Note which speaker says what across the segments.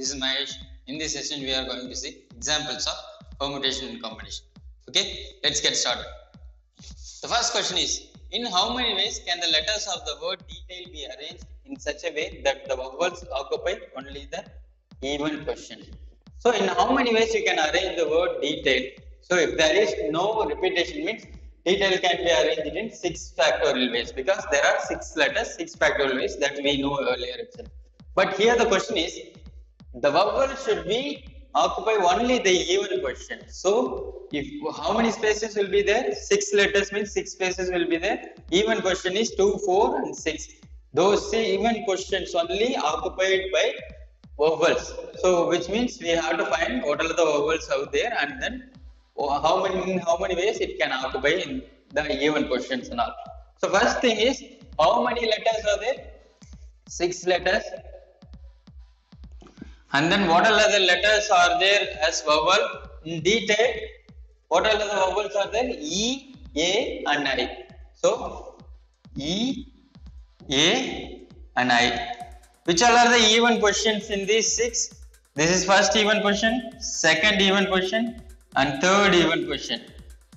Speaker 1: This is Mahesh. In this session, we are going to see examples of permutation and combination. Okay, let's get started. The first question is In how many ways can the letters of the word detail be arranged in such a way that the vowels occupy only the even question? So, in how many ways you can arrange the word detail? So, if there is no repetition, means detail can be arranged in six factorial ways because there are six letters, six factorial ways that we know earlier itself. But here the question is the vowel should be occupy only the even question. So, if how many spaces will be there? Six letters means six spaces will be there. Even question is two, four, and six. Those see even questions only occupied by vowels. So, which means we have to find what are the vowels out there, and then oh, how many how many ways it can occupy in the even questions and all. So, first thing is how many letters are there? Six letters and then what all other letters are there as vowel? In detail what all other vowels are there? E a and i. So e a and i. Which all are the even questions in these six? This is first even question second even question and third even question.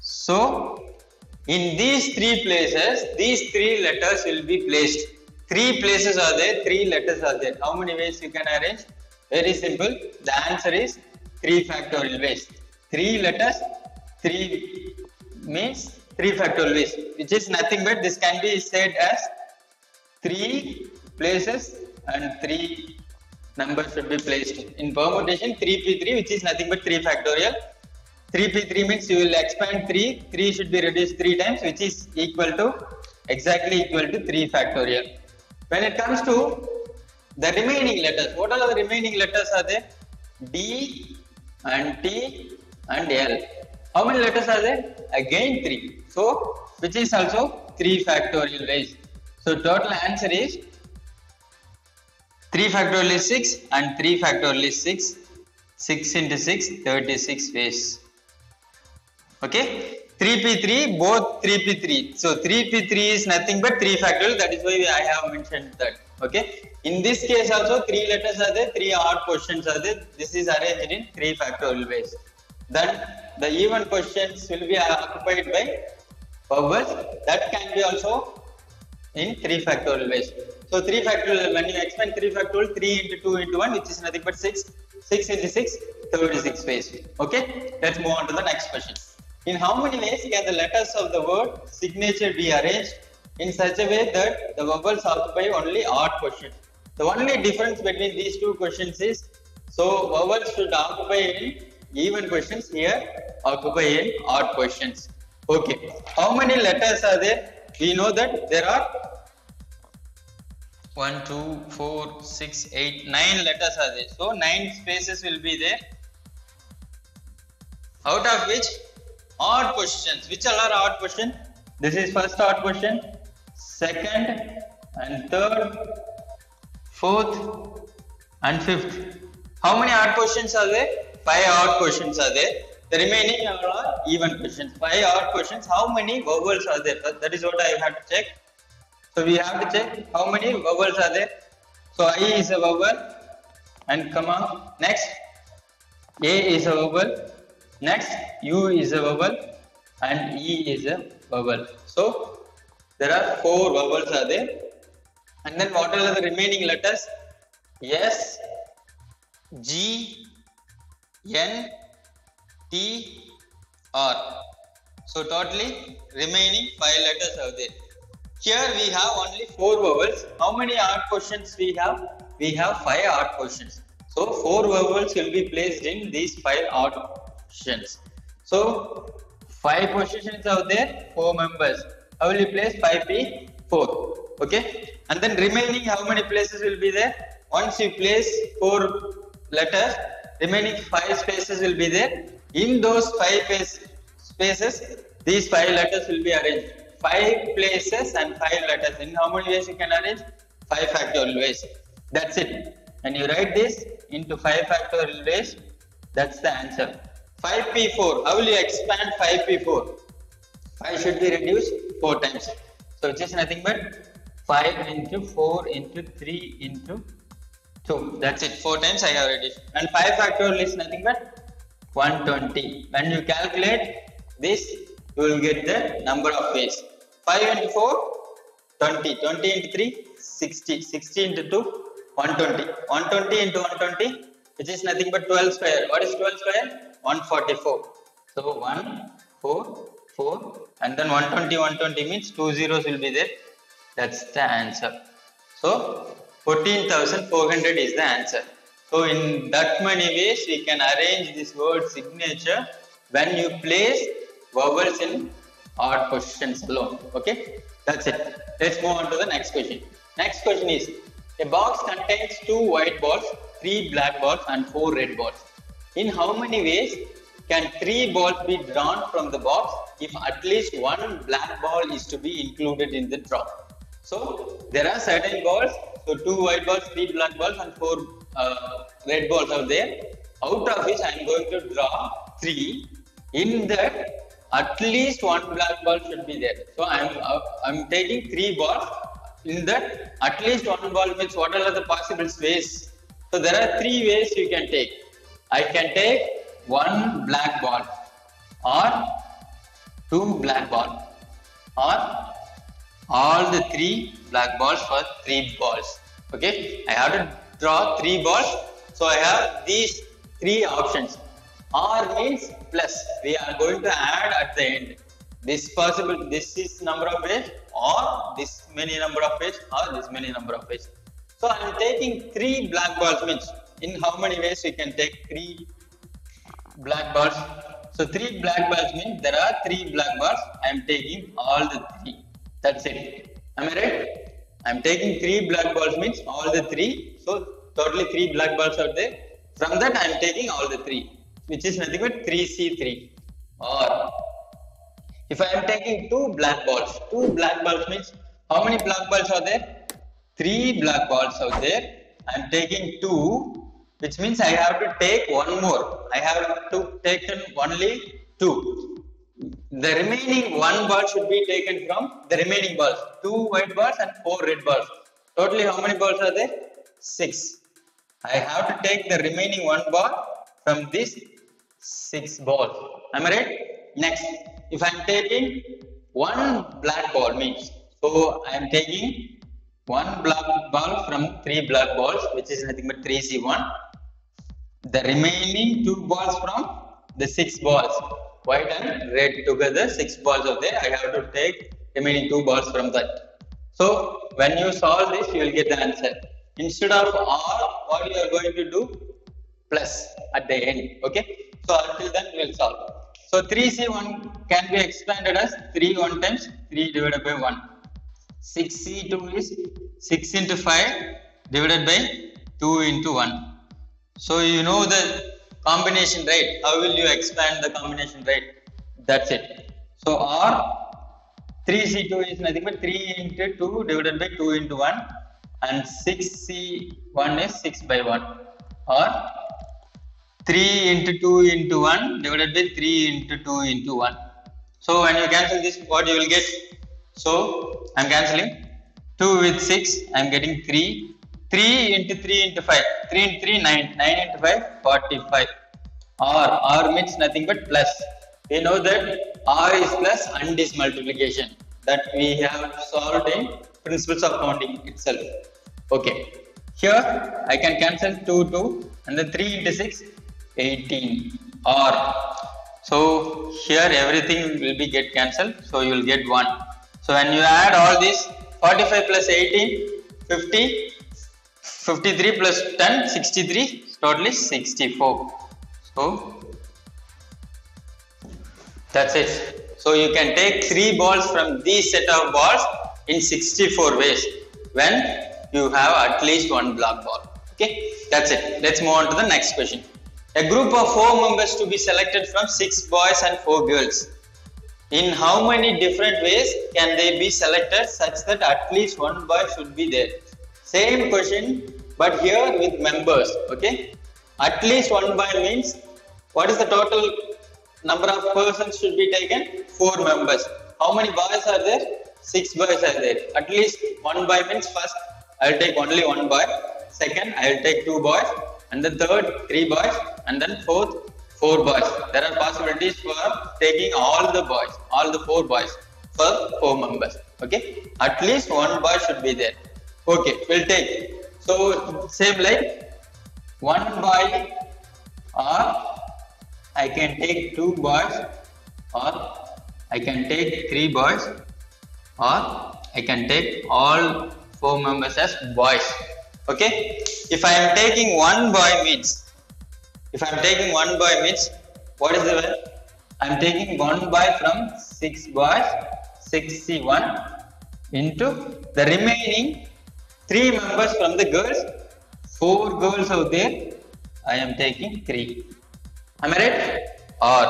Speaker 1: So in these three places these three letters will be placed. Three places are there three letters are there. How many ways you can arrange very simple. The answer is 3 factorial ways. 3 letters, 3 means 3 factorial ways, which is nothing but this can be said as 3 places and 3 numbers should be placed. In permutation, 3p3, which is nothing but 3 factorial. 3p3 means you will expand 3, 3 should be reduced 3 times, which is equal to exactly equal to 3 factorial. When it comes to the remaining letters. What are the remaining letters are there d and t and l. How many letters are there? Again 3 so which is also 3 factorial ways so total answer is 3 factorial is 6 and 3 factorial is 6 6 into 6 36 ways. Okay? 3p3 both 3p3 so 3p3 is nothing but 3 factorial. That is why i have mentioned that okay? In this case also three letters are there three odd questions are there. This is arranged in three factorial ways. Then the even questions will be occupied by vowels that can be also in three factorial ways. So three factorial when you expand three factorial 3 into 2 into 1 which is nothing but 6 6 into 6 36 ways. Okay? Let's move on to the next question. In how many ways can the letters of the word signature be arranged in such a way that the vowels occupy only odd questions. The only difference between these two questions is so vowels should occupy in even questions here occupy in odd questions. Okay. How many letters are there? We know that there are 1, 2, 4, 6, 8, 9 letters are there. So 9 spaces will be there. Out of which odd questions. Which are odd question? This is first odd question second and third, fourth and fifth. How many odd questions are there? Five odd questions are there. The remaining are even questions. Five odd questions. How many vowels are there? That is what I have to check. So we have to check how many vowels are there. So I is a vowel and comma next A is a vowel next U is a vowel and E is a vowel. So there are four vowels are there. And then what are the remaining letters? S g n t r. So totally remaining five letters are there. Here we have only four vowels. How many odd questions we have? We have five odd questions. So four vowels will be placed in these five odd questions. So five positions are there. Four members how will you place 5p 4 okay? And then remaining how many places will be there? Once you place four letters remaining five spaces will be there. In those five spaces these five letters will be arranged. Five places and five letters. In how many ways you can arrange? Five factorial ways. That's it. And you write this into five factorial ways that's the answer. 5p4 how will you expand 5p4 5 should be reduced 4 times. So which is nothing but 5 into 4 into 3 into 2. That's it. 4 times I have reduced. And 5 factorial is nothing but 120. When you calculate this, you will get the number of ways. 5 into 4, 20. 20 into 3, 60. 60 into 2, 120. 120 into 120, which is nothing but 12 square. What is 12 square? 144. So 1, 4, 4, and then 120, 120 means 2 zeros will be there. That's the answer. So 14,400 is the answer. So in that many ways we can arrange this word signature when you place vowels in odd positions alone. Okay, that's it. Let's move on to the next question. Next question is a box contains two white balls, three black balls, and four red balls. In how many ways can three balls be drawn from the box if at least one black ball is to be included in the draw? So there are certain balls, so two white balls, three black balls, and four uh, red balls are there. Out of which I am going to draw three. In that, at least one black ball should be there. So I am uh, I'm taking three balls. In that, at least one ball means what are the possible ways? So there are three ways you can take. I can take one black ball, or two black ball, or all the three black balls for three balls. Okay, I have to draw three balls. So I have these three options. R means plus. We are going to add at the end. This possible, this is number of ways, or this many number of ways, or this many number of ways. So I am taking three black balls means in how many ways we can take three black balls. So three black balls means there are three black balls. I am taking all the three. That's it. Am I right? I'm taking three black balls means all the three. So totally three black balls are there. From that I'm taking all the three, which is nothing but 3C3. Or if I am taking two black balls, two black balls means how many black balls are there? Three black balls are there. I'm taking two, which means I have to take one more. I have to take only two the remaining one ball should be taken from the remaining balls. Two white balls and four red balls. Totally how many balls are there? Six. I have to take the remaining one ball from this six balls. Am I right? Next, if I am taking one black ball means, so I am taking one black ball from three black balls, which is nothing but 3C1. The remaining two balls from the six balls white and red together six balls of there. I have to take remaining two balls from that. So when you solve this you will get the answer. Instead of r what you are going to do? Plus at the end okay? So until then we will solve. So 3c1 can be expanded as 3 1 times 3 divided by 1 6c2 is 6 into 5 divided by 2 into 1 so you know the combination rate how will you expand the combination rate that's it. So r 3c2 is nothing but 3 into 2 divided by 2 into 1 and 6c1 is 6 by 1 or 3 into 2 into 1 divided by 3 into 2 into 1 so when you cancel this what you will get? So i'm cancelling 2 with 6 i'm getting 3 3 into 3 into 5. 3 into 3, 9. 9 into 5, 45. R. R means nothing but plus. We know that R is plus and is multiplication. That we have solved in principles of counting itself. Okay. Here I can cancel 2, 2 and then 3 into 6, 18. R. So here everything will be get cancelled. So you will get 1. So when you add all this 45 plus 18, 50, 53 plus 10 63 totally 64 so that's it. So you can take three balls from these set of balls in 64 ways when you have at least one black ball. Okay? That's it. Let's move on to the next question. A group of four members to be selected from six boys and four girls. In how many different ways can they be selected such that at least one boy should be there same question but here with members okay? At least one boy means what is the total number of persons should be taken? Four members. How many boys are there? Six boys are there. At least one boy means first i'll take only one boy. Second I will take two boys, and then third three boys, and then fourth four boys. There are possibilities for taking all the boys, all the four boys for four members. Okay, at least one boy should be there. Okay, we'll take. So same like one boy, or I can take two boys, or I can take three boys, or I can take all four members as boys. Okay, if I am taking one boy means if I'm taking one boy means what is the value? I'm taking one boy from six boys, 61 into the remaining three members from the girls, four girls out there. I am taking three. Am I right? Or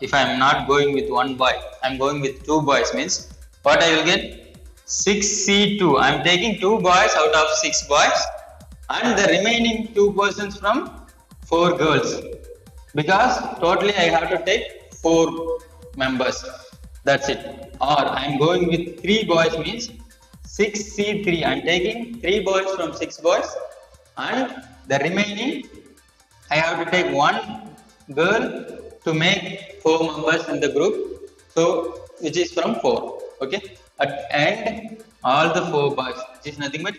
Speaker 1: if I am not going with one boy, I am going with two boys means what I will get? 6C2. I am taking two boys out of six boys and the remaining two persons from four girls because totally I have to take four members. That's it. Or I'm going with three boys means 6C3. I'm taking three boys from six boys and the remaining I have to take one girl to make four members in the group. So which is from four. Okay. At end all the four boys which is nothing but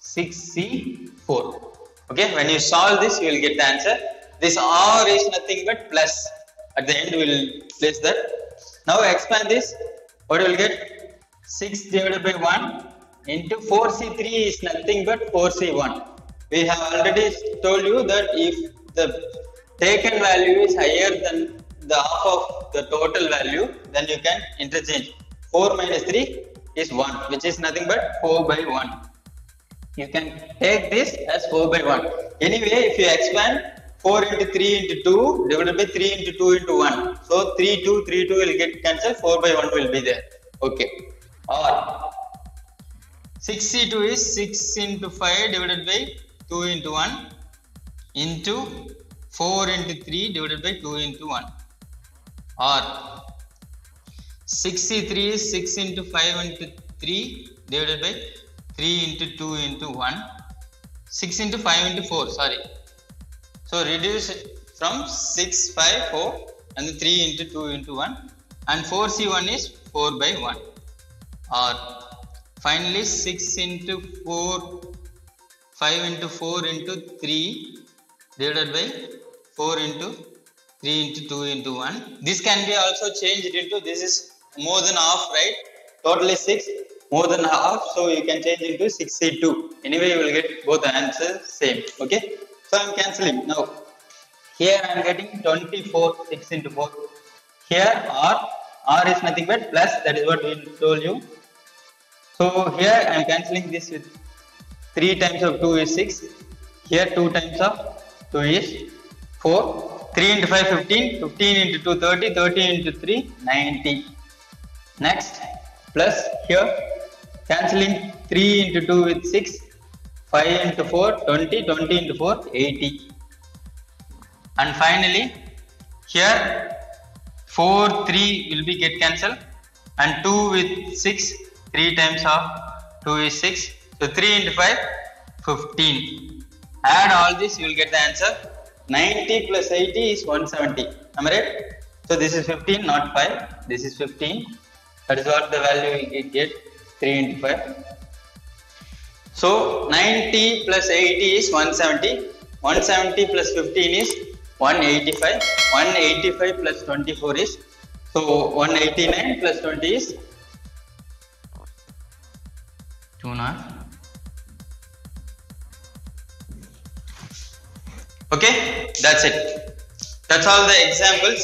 Speaker 1: 6C4. Okay, when you solve this, you will get the answer. This R is nothing but plus. At the end, we will place that. Now expand this. What you will get? 6 divided by 1 into 4C3 is nothing but 4C1. We have already told you that if the taken value is higher than the half of the total value, then you can interchange. 4 minus 3 is 1, which is nothing but 4 by 1 you can take this as 4 by 1 anyway if you expand 4 into 3 into 2 divided by 3 into 2 into 1 so 3 2 3 2 will get cancelled. 4 by 1 will be there. Okay. Or 6c2 is 6 into 5 divided by 2 into 1 into 4 into 3 divided by 2 into 1 or 6c3 is 6 into 5 into 3 divided by 3 into 2 into 1 6 into 5 into 4 sorry. So reduce from 6 5 4 and 3 into 2 into 1 and 4c1 is 4 by 1 or finally 6 into 4 5 into 4 into 3 divided by 4 into 3 into 2 into 1 this can be also changed into this is more than half right? Totally 6 more than half so you can change into 62 anyway you will get both answers same okay? So i'm cancelling. Now here i'm getting 24 6 into 4 here r r is nothing but plus that is what we told you so here i'm cancelling this with 3 times of 2 is 6 here 2 times of 2 is 4 3 into 5 15 15 into 2 30 30 into 3 90 next plus here cancelling 3 into 2 with 6 5 into 4 20 20 into 4 80 and finally here 4 3 will be get cancelled. And 2 with 6 3 times of 2 is 6 so 3 into 5 15 add all this you will get the answer. 90 plus 80 is 170 am I right? So this is 15 not 5 this is 15 that is what the value we get. 3 into 5. So 90 plus 80 is 170. 170 plus 15 is 185. 185 plus 24 is so 189 plus 20 is 2 not. Okay, that's it. That's all the examples.